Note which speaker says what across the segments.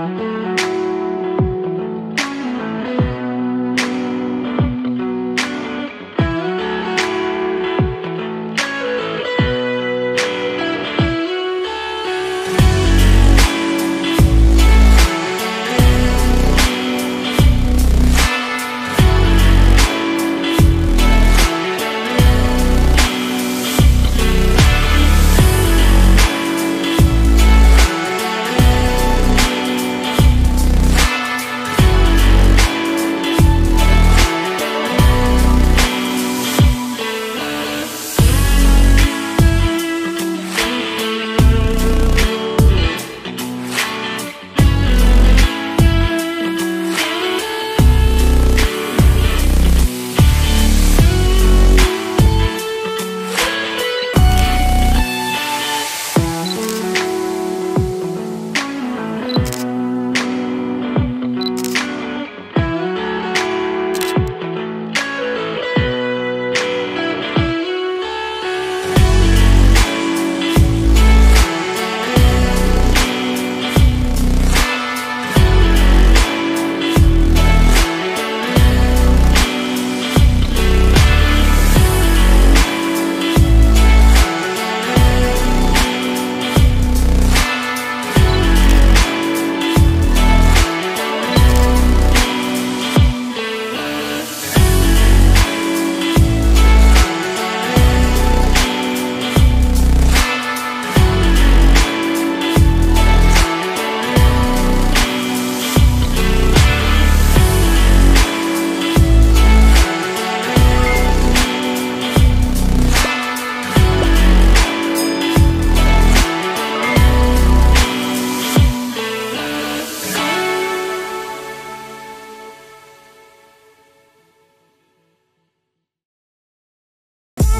Speaker 1: Thank you.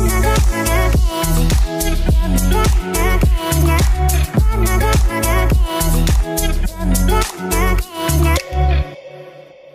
Speaker 1: another, another,